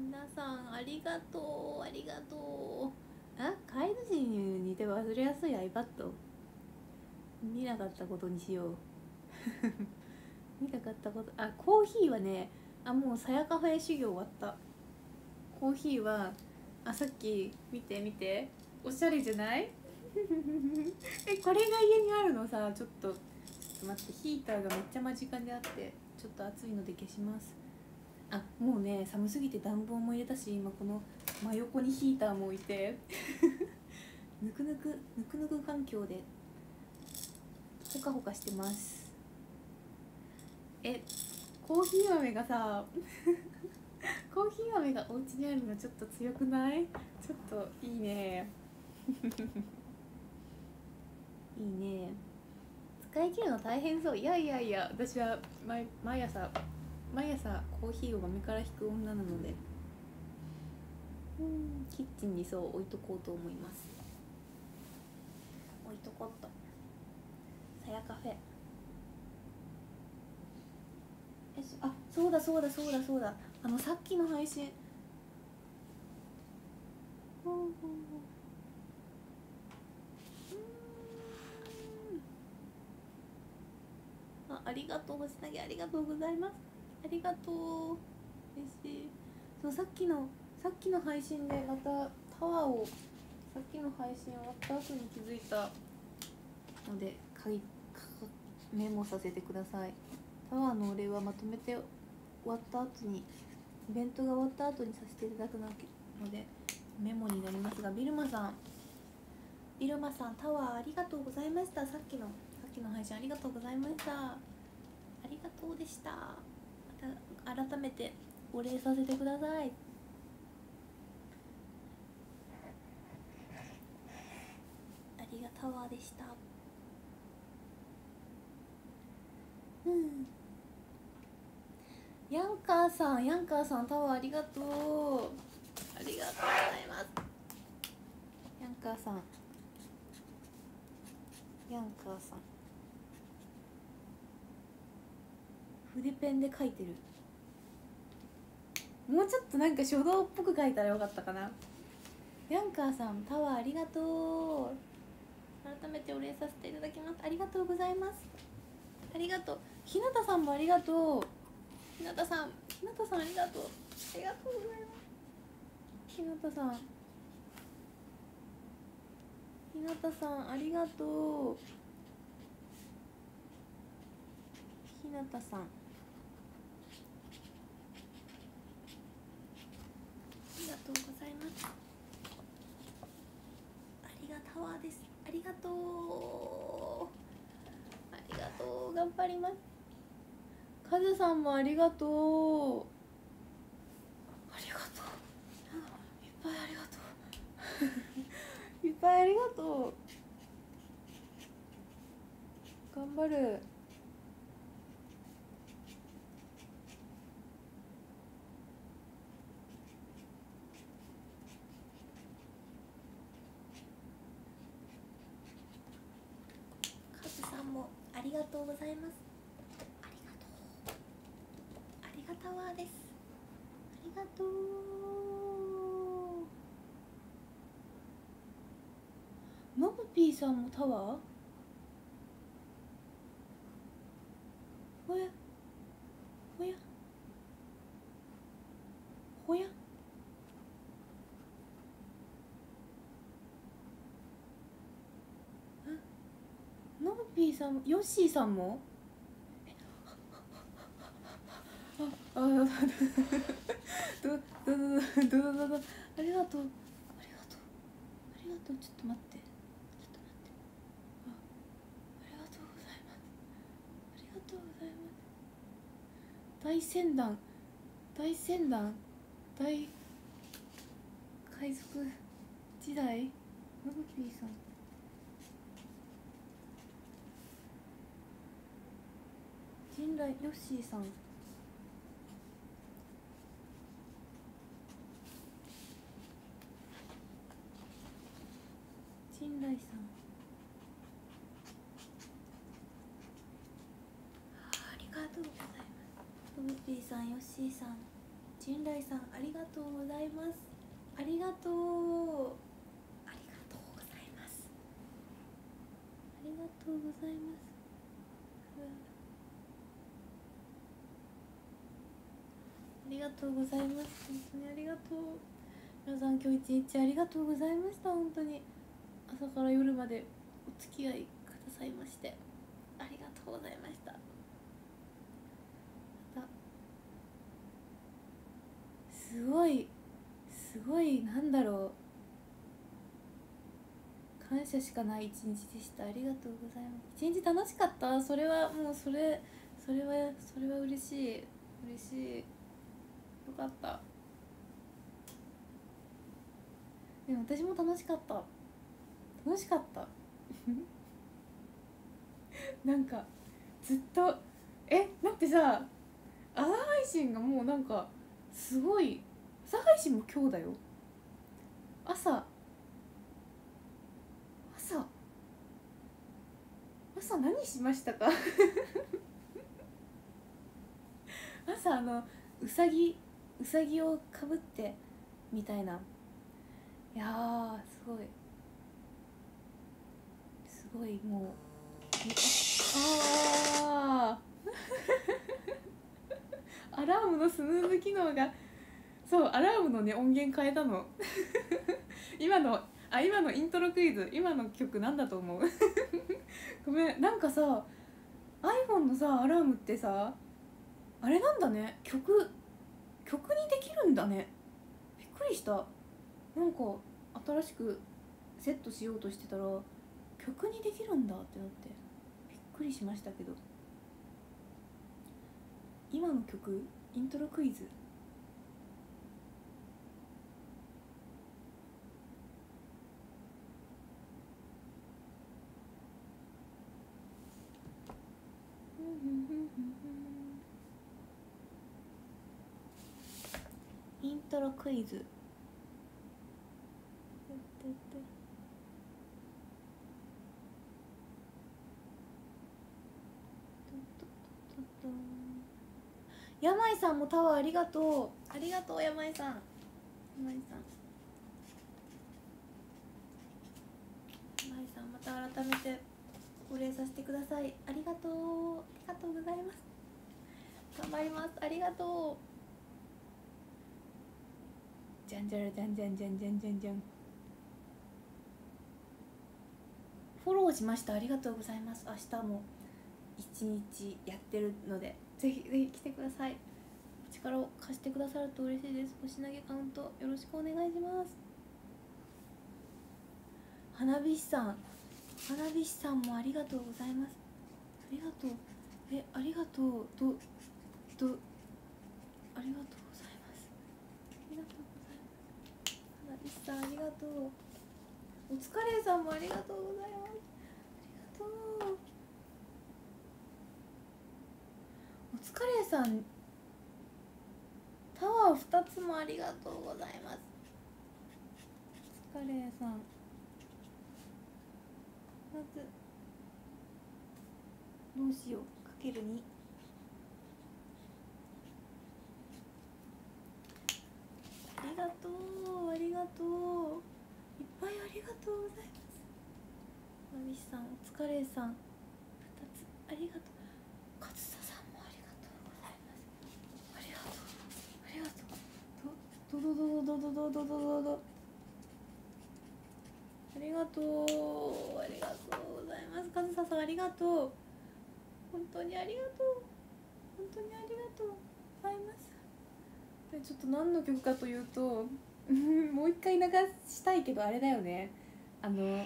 皆さんありがとうありがとう。あ飼い主に似て忘れやすい iPad 見なかったことにしよう。見なかったこと？あコーヒーはねあもうさやカフェ修行終わった。コーヒーはあさっき見て見て。おしゃれじゃない？えこれが家にあるの？さちょっとちょっと待って。ヒーターがめっちゃ間近であってちょっと暑いので消しますあもうね寒すぎて暖房も入れたし今この真横にヒーターも置いて。ぬくぬくぬくぬく環境でほかほかしてます。えコーヒー豆がさ コーヒー豆がお家にあるのちょっと強くない？ちょっといいね。いいね。使い切るの大変そう。いやいやいや私は毎毎朝毎朝コーヒーを豆から引く女なのでうんキッチンにそう置いとこうと思います。置いとこっと。さやカフェ。えそあそうだそうだそうだそうだ。あのさっきの配信。ありがとう星投げありがとうございます。ありがとう。嬉しい。そうさっきのさっきの配信でまたタワーをさっきの配信終わった後に気づいたので書いメモさせてください。タワーのお礼はまとめて終わった後にイベントが終わった後にさせていただくのでメモになりますがビルマさん。ビルマさんタワーありがとうございました。さっきのさっきの配信ありがとうございました。ありがとうでした。改めてお礼させてください。ありがタワーでした。うん。ヤンカーさんヤンカーさんタワーありがとう。ありがとうございます。ヤンカーさん。ヤンカーさん。筆ペンで書いてる。もうちょっとなんか書道っぽく書いたらよかったかな。ヤンカーさんタワーありがとう。改めてお礼させていただきます。ありがとう。ございますありがとうひなたさんもありがとう。ひなたさんひなたさんありがとう。ありがとうございます。ひなたさん。ひなたさんありがとう。ひなたさんありがとうございます。ありがタワーです。ありがとう。ありがとう。頑張ります。カズさんもありがとう。ありがとう。いっぱいありがとう。いっぱいありがとう。頑張るカズさんもありがとうございます。ありがとう。ありがたわーです。ありがとう。モブピーさんもタワー？さんヨッシーさんも？あどどどどどどありがとうありがとうありがとうちょっと待ってちょっと待ってあありがとうございますありがとうございます大船団大船団大海賊時代のぶきびさん陣来ヨッシーさん。陣来さん。あありがとうございます。トムピーさんヨッシーさん。陣来さんありがとうございます。ありがとう。ありがとうございます。ありがとうございますありがとうございます。本当にありがとう。皆さん今日一日ありがとうございました。本当に。朝から夜までお付き合いくださいまして。ありがとうございました。また。すごい。すごい。なんだろう。感謝しかない一日でした。ありがとうございます。一日楽しかった？それはもうそれそれはそれは嬉しい。嬉しい。かった。でも私も楽しかった。楽しかった。なんかずっとえだってさ朝配信がもうなんかすごい朝配信も今日だよ。朝朝朝何しましたか？朝あのうさぎうさぎをかぶってみたいな。いやーすごい。すごいもうああアラームのスヌーズ機能がそうアラームのね音源変えたの。今のあ今のイントロクイズ今の曲なんだと思う。ごめん。なんかさ iPhone のさアラームってさあれなんだね。曲曲にできるんだね。びっくりした。なんか新しくセットしようとしてたら曲にできるんだってなって。びっくりしましたけど。今の曲イントロクイズイントロクイズ。山井さんもタワーありがとう。ありがとう山井さん。山井さん。山井さんまた改めてお礼させてください。ありがとう。ありがとうございます。頑張ります。ありがとう。じゃんじゃらじゃんじゃんじゃんじゃんじゃんじゃんフォローしました。ありがとうございます。明日も一日やってるので。ぜひぜひ来てください。力を貸してくださると嬉しいです。星投げカウントよろしくお願いします。花火師さん。花火師さんもありがとうございます。ありがとう。えありがとう。どどありがとうございますありがとうございます花火師さんありがとうお疲れさんもありがとうございますありがとうお疲れさんタワー2つもありがとうございます。お疲れさんまずどうしよう。かける2ありがとうありがとういっぱいありがとう。ございますまみしさんお疲れさん2つありがとう勝田さんもありがとうございますありがとうありがとうどどどどどどどどどどありがとうありがとうございます和沙さんありがとう本当にありがとう本当にありがとうございますでちょっと何の曲かというとうんもう一回流したいけどあれだよね。あの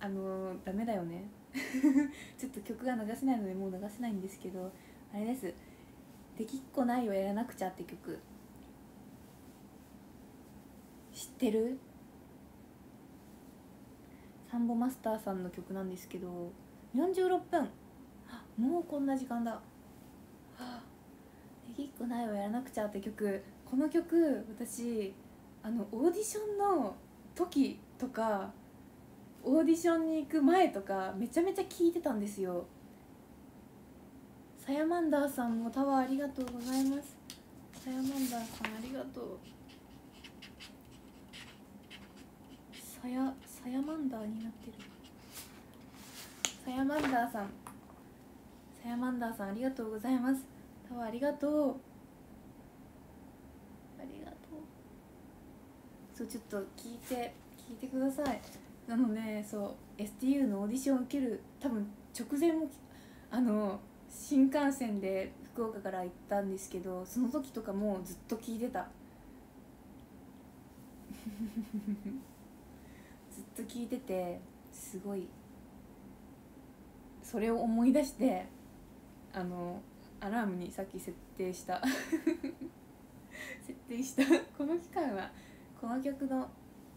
あのダメだよね。ちょっと曲が流せないのでもう流せないんですけどあれです「できっこないをやらなくちゃ」って曲。知ってる？サンボマスターさんの曲なんですけど46分。もうこんな時間だ、あ、できっこないをやらなくちゃって曲。この曲私あのオーディションの時とかオーディションに行く前とかめちゃめちゃ聴いてたんですよ。サヤマンダーさんもタワーありがとうございます。サヤマンダーさんありがとう。サヤサヤマンダーになってる。サヤマンダーさん。サヤマンダーさんありがとうございます。タワーありがとう。ありがとう。そうちょっと聞いて聞いてください。あのねそう STU のオーディション受ける多分直前もあの新幹線で福岡から行ったんですけどその時とかもずっと聞いてた。ずっと聞いててすごいそれを思い出してあのアラームにさっき設定した。設定した。この期間はこの曲の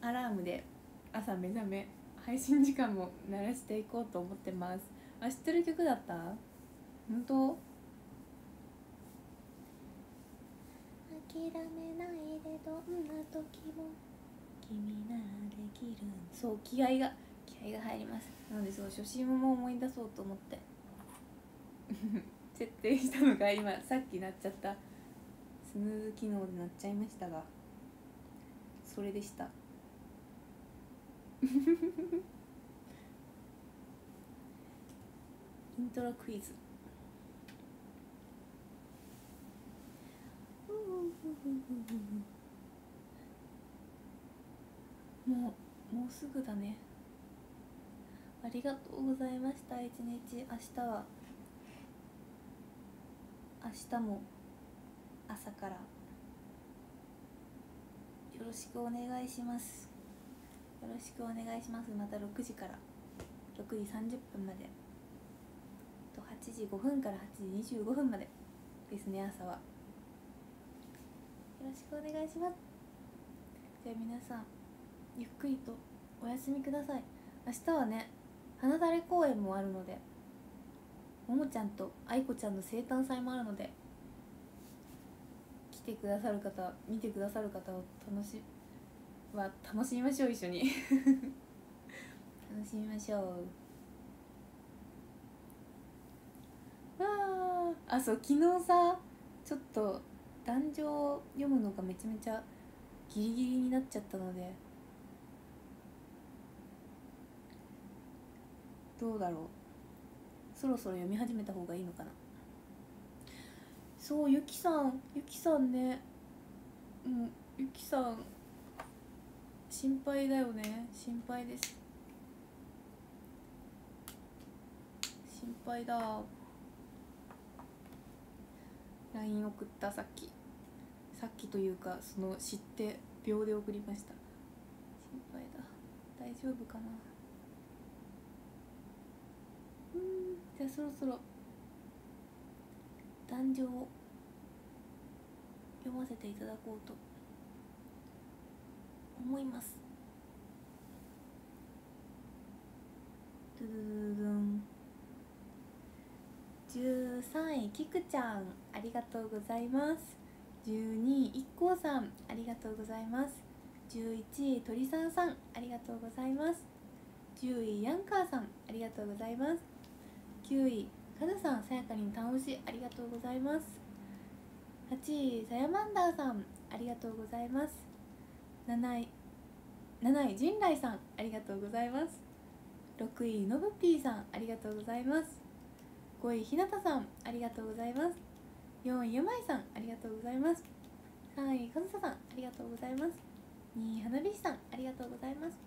アラームで朝目覚め配信時間も鳴らしていこうと思ってます。あ知ってる曲だった？本当？諦めないでどんな時も君ならできる。そう気合が気合が入ります。なのでそう初心も思い出そうと思って設定したのが今さっきなっちゃった。スヌーズ機能でなっちゃいましたが。それでした。イントロクイズ。もうもうすぐだね。ありがとうございました。一日明日は。明日も朝からよろしくお願いします。よろしくお願いします。また6時から。6時30分まで。と8時5分から8時25分まで。ですね朝は。よろしくお願いします。じゃあ皆さんゆっくりとお休みください。明日はね花だれ公演もあるのでももちゃんと愛子ちゃんの生誕祭もあるので来てくださる方見てくださる方を楽しは楽しみましょう一緒に。楽しみましょう。わああそう昨日さちょっと壇上読むのがめちゃめちゃギリギリになっちゃったのでどうだろう。そろそろ読み始めた方がいいのかな。そうゆきさんゆきさんね。うんゆきさん心配だよね。心配です。心配だ。LINE 送ったさっき。さっきというかその知って秒で送りました。心配だ。大丈夫かなうんじゃあそろそろ壇上を読ませていただこうと思います。ドゥドゥドゥン。13位きくちゃんありがとうございます。12位いっこうさんありがとうございます。11位鳥さんさんありがとうございます。10位ヤンカーさんありがとうございます。9位。カズさんさやかに倒しい。ありがとうございます。8位サヤマンダーさん。ありがとうございます。7位7位陣来さん。ありがとうございます。6位のぶぴーさん。ありがとうございます。5位ひなたさん。ありがとうございます。4位ゆまいさん。ありがとうございます。3位かずささん。ありがとうございます。2位花火師さん。ありがとうございます。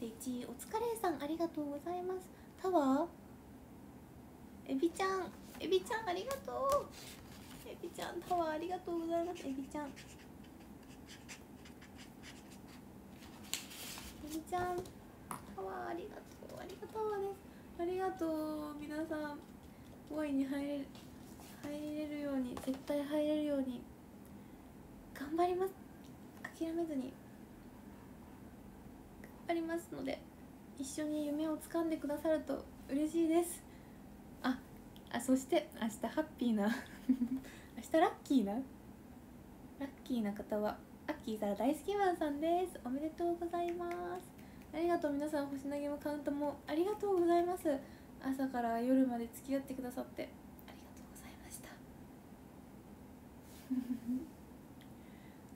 で1位お疲れさん。ありがとうございます。タワー？エビちゃんエビちゃんありがとう。エビちゃんタワーありがとうございますエビちゃん。エビちゃんタワーありがとうありがとうです。ありがとう皆さん。5位に入れる入れるように絶対入れるように。頑張ります。諦めずに。頑張りますので一緒に夢を掴んでくださると嬉しいです。あそして明日ハッピーな。明日ラッキーな。ラッキーな方はアッキーから大好きマンさんです。おめでとうございます。ありがとう皆さん星投げもカウントも。ありがとうございます。朝から夜まで付き合ってくださってありがとうございました。あ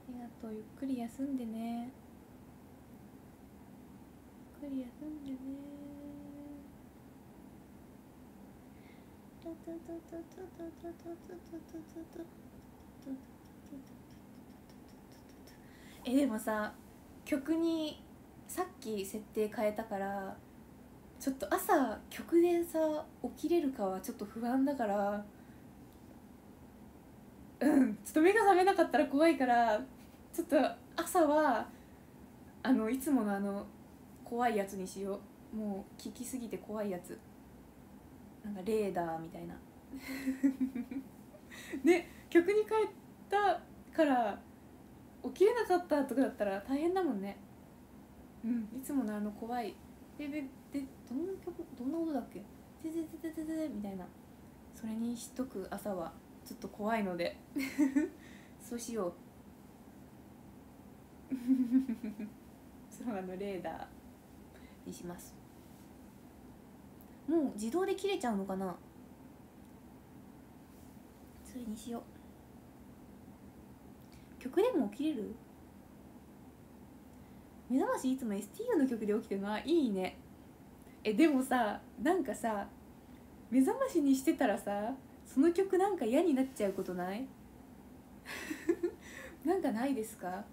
りがとう。ゆっくり休んでね。ゆっくり休んでね。えでもさ曲にさっき設定変えたからちょっと朝曲でさ起きれるかはちょっと不安だからうんちょっと目が覚めなかったら怖いからちょっと朝はあのいつものあの怖いやつにしよう。もう聞きすぎて怖いやつ。なんかレーダーみたいな。で 曲に変えたから起きれなかったとかだったら大変だもんね。うん。いつものあの怖い。でででどんな曲どんな音だっけ？ででででででみたいな。それにしとく朝はちょっと怖いので。そうしよう。そうあのレーダーにしますもう自動で切れちゃうのかな？それにしよう。曲でも起きれる？目覚ましいつも STU の曲で起きてるの？はいいね。えでもさなんかさ目覚ましにしてたらさその曲なんか嫌になっちゃうことない？なんかないですか？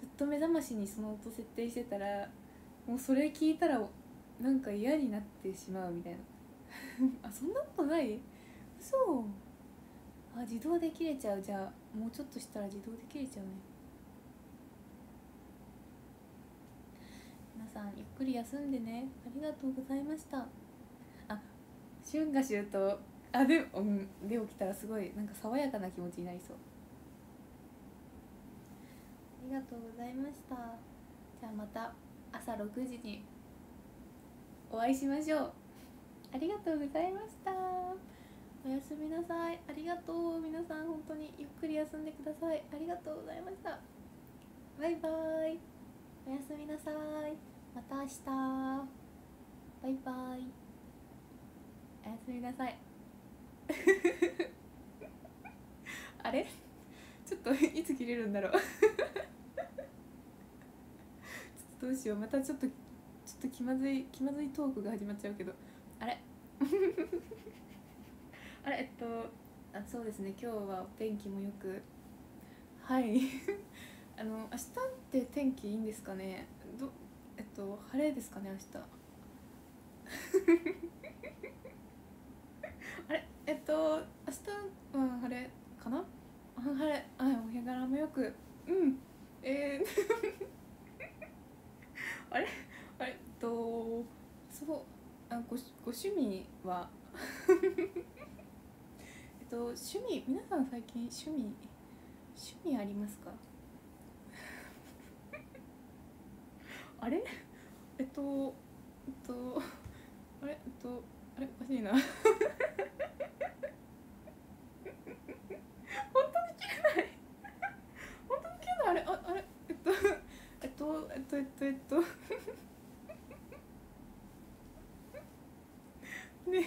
ずっと目覚ましにその音設定してたらもうそれ聞いたらなんか嫌になってしまうみたいな。あそんなことない？嘘。あ自動で切れちゃう。じゃあもうちょっとしたら自動で切れちゃうね。皆さんゆっくり休んでね。ありがとうございました。あ春夏秋冬あで,、うん、で起きたらすごいなんか爽やかな気持ちになりそう。ありがとうございました。じゃあまた朝6時に。お会いしましょう。ありがとうございました。おやすみなさい。ありがとう。皆さん本当にゆっくり休んでください。ありがとうございました。バイバイ。おやすみなさい。また明日。バイバイ。おやすみなさい。あれ？ちょっといつ切れるんだろう。ちょっとどうしよう。またちょっとちょっと気まずい気まずいトークが始まっちゃうけど。あれ？あれえっとあそうですね。今日はお天気もよく。はい。あの明日って天気いいんですかね？どえっと晴れですかね明日？あれ？えっと明日は晴れかな？あ晴れ。あお日柄もよく。うん。えー。あれ？えっとそうあごご趣味は？えっと趣味皆さん最近趣味趣味ありますか？あれ？えっとえっとあれ？えっとあれ？おかしいな。本当に切れない。本当に切れない。あれ？ああれ？えっとえっとえっとえっとえっとね。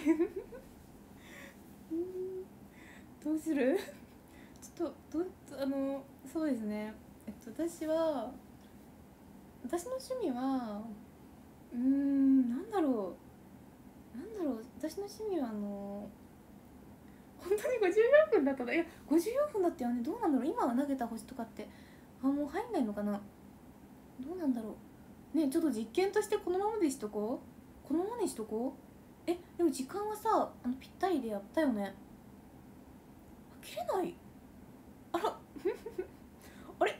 どうする？ちょっとどあのそうですね。えっと私は私の趣味はうんなんだろう。なんだろう。私の趣味はあの本当に54分だったの？いや54分だったよね。どうなんだろう。今は投げた星とかってあもう入んないのかな？どうなんだろう。ねちょっと実験としてこのままでしとこう。このままにしとこう。えでも時間はさあのぴったりでやったよね。切れない。あら。あれ？